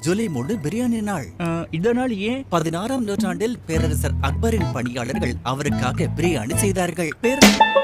ஜூலை மூணு பிரியாணி நாள். இதனால் ஏன்? பதினாறாம் நூற்றாண்டில் பேரரசர் அக்பரின் பணியாளர்கள் அவருக்காக பிரியாணி செய்தார்கள். பேரரசர்